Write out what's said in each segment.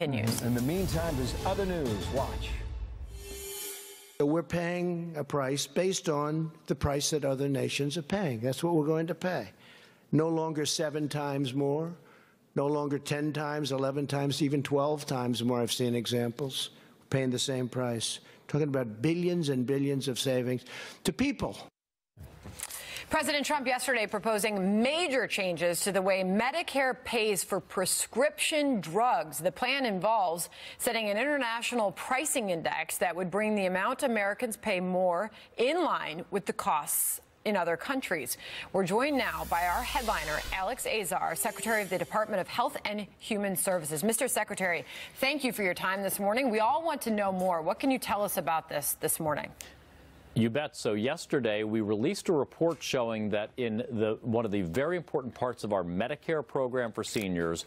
continues. In the meantime, there's other news. Watch. So We're paying a price based on the price that other nations are paying. That's what we're going to pay. No longer seven times more, no longer 10 times, 11 times, even 12 times more. I've seen examples. Paying the same price. Talking about billions and billions of savings to people. President Trump yesterday proposing major changes to the way Medicare pays for prescription drugs. The plan involves setting an international pricing index that would bring the amount Americans pay more in line with the costs in other countries. We're joined now by our headliner, Alex Azar, Secretary of the Department of Health and Human Services. Mr. Secretary, thank you for your time this morning. We all want to know more. What can you tell us about this this morning? You bet. So yesterday we released a report showing that in the one of the very important parts of our Medicare program for seniors,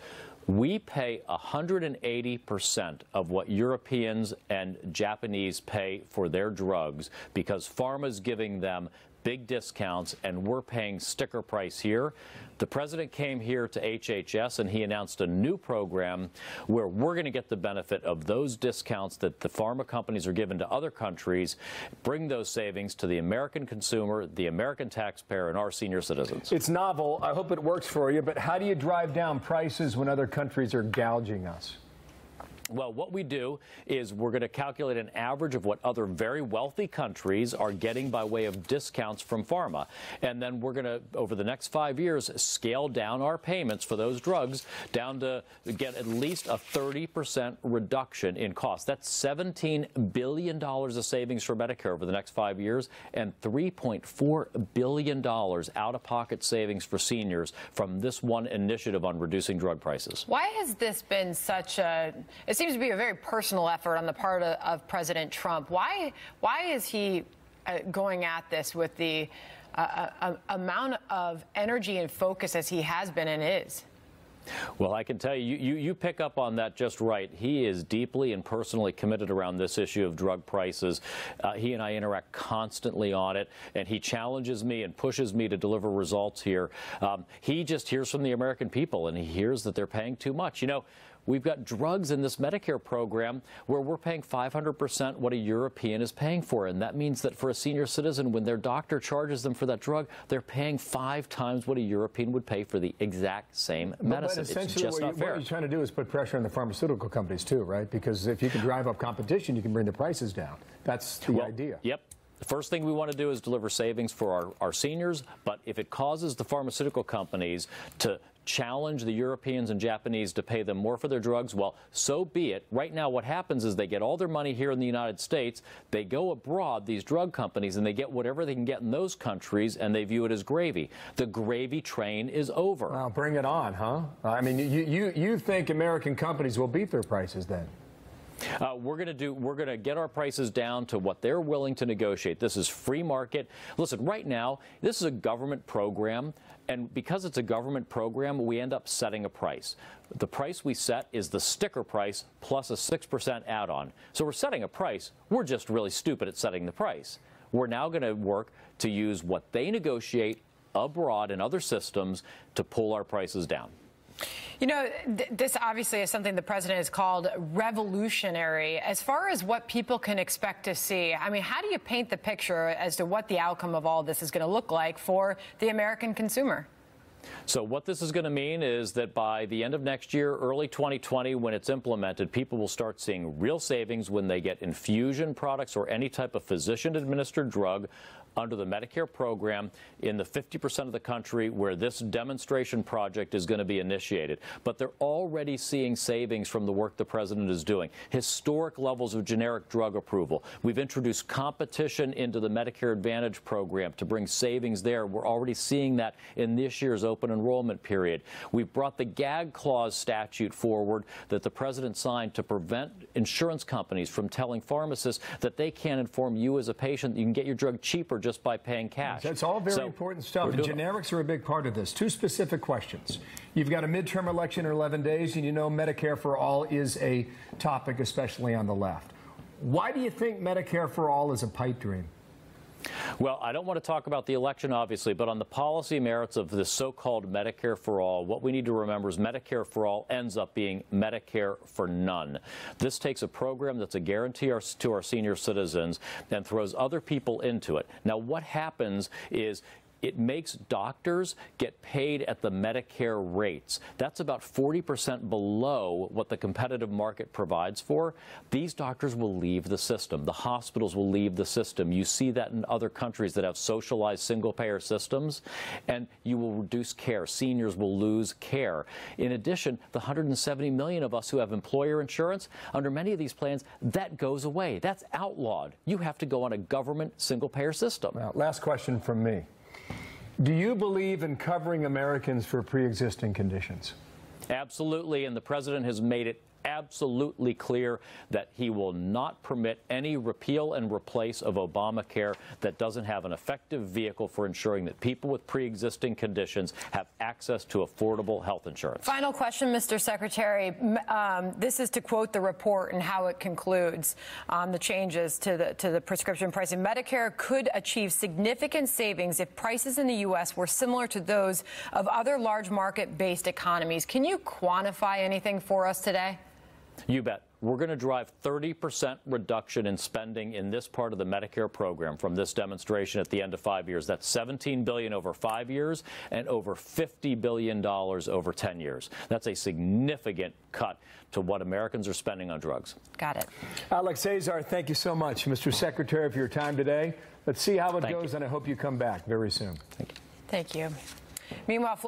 we pay 180% of what Europeans and Japanese pay for their drugs because pharma is giving them big discounts and we're paying sticker price here. The president came here to HHS and he announced a new program where we're going to get the benefit of those discounts that the pharma companies are given to other countries, bring those savings to the American consumer, the American taxpayer, and our senior citizens. It's novel. I hope it works for you, but how do you drive down prices when other countries are gouging us? Well, what we do is we're going to calculate an average of what other very wealthy countries are getting by way of discounts from pharma. And then we're going to, over the next five years, scale down our payments for those drugs down to get at least a 30% reduction in cost. That's $17 billion of savings for Medicare over the next five years and $3.4 billion out of pocket savings for seniors from this one initiative on reducing drug prices. Why has this been such a seems to be a very personal effort on the part of, of President Trump. Why, why is he uh, going at this with the uh, uh, uh, amount of energy and focus as he has been and is? Well, I can tell you, you, you pick up on that just right. He is deeply and personally committed around this issue of drug prices. Uh, he and I interact constantly on it, and he challenges me and pushes me to deliver results here. Um, he just hears from the American people, and he hears that they're paying too much. You know, We've got drugs in this Medicare program where we're paying 500% what a European is paying for. And that means that for a senior citizen, when their doctor charges them for that drug, they're paying five times what a European would pay for the exact same medicine. But, but essentially, what, you, what you're trying to do is put pressure on the pharmaceutical companies, too, right? Because if you can drive up competition, you can bring the prices down. That's the well, idea. Yep. The first thing we want to do is deliver savings for our, our seniors, but if it causes the pharmaceutical companies to challenge the Europeans and Japanese to pay them more for their drugs, well, so be it. Right now, what happens is they get all their money here in the United States, they go abroad, these drug companies, and they get whatever they can get in those countries, and they view it as gravy. The gravy train is over. Well, bring it on, huh? I mean, you, you, you think American companies will beat their prices then? Uh, we're going to do. We're going to get our prices down to what they're willing to negotiate. This is free market. Listen, right now, this is a government program, and because it's a government program, we end up setting a price. The price we set is the sticker price plus a six percent add-on. So we're setting a price. We're just really stupid at setting the price. We're now going to work to use what they negotiate abroad in other systems to pull our prices down. You know, th this obviously is something the president has called revolutionary. As far as what people can expect to see, I mean, how do you paint the picture as to what the outcome of all this is going to look like for the American consumer? So what this is going to mean is that by the end of next year, early 2020, when it's implemented, people will start seeing real savings when they get infusion products or any type of physician-administered drug under the Medicare program in the 50% of the country where this demonstration project is going to be initiated. But they're already seeing savings from the work the president is doing. Historic levels of generic drug approval. We've introduced competition into the Medicare Advantage program to bring savings there. We're already seeing that in this year's open enrollment period. We've brought the gag clause statute forward that the president signed to prevent insurance companies from telling pharmacists that they can't inform you as a patient that you can get your drug cheaper just by paying cash. That's all very so important stuff. And generics are a big part of this. Two specific questions. You've got a midterm election in 11 days, and you know Medicare for All is a topic, especially on the left. Why do you think Medicare for All is a pipe dream? Well, I don't want to talk about the election, obviously, but on the policy merits of the so called Medicare for All, what we need to remember is Medicare for All ends up being Medicare for none. This takes a program that's a guarantee our, to our senior citizens and throws other people into it. Now, what happens is it makes doctors get paid at the Medicare rates. That's about 40% below what the competitive market provides for. These doctors will leave the system. The hospitals will leave the system. You see that in other countries that have socialized single payer systems, and you will reduce care. Seniors will lose care. In addition, the 170 million of us who have employer insurance, under many of these plans, that goes away. That's outlawed. You have to go on a government single payer system. Now, last question from me. Do you believe in covering Americans for pre existing conditions? Absolutely, and the president has made it absolutely clear that he will not permit any repeal and replace of Obamacare that doesn't have an effective vehicle for ensuring that people with pre-existing conditions have access to affordable health insurance. Final question, Mr. Secretary. Um, this is to quote the report and how it concludes on the changes to the to the prescription pricing. Medicare could achieve significant savings if prices in the U.S. were similar to those of other large market-based economies. Can you quantify anything for us today? You bet. We're going to drive 30% reduction in spending in this part of the Medicare program from this demonstration at the end of five years. That's 17 billion over five years and over 50 billion dollars over 10 years. That's a significant cut to what Americans are spending on drugs. Got it. Alex Azar, thank you so much, Mr. Secretary, for your time today. Let's see how it Thank goes, you. and I hope you come back very soon. Thank you. Thank you. Meanwhile.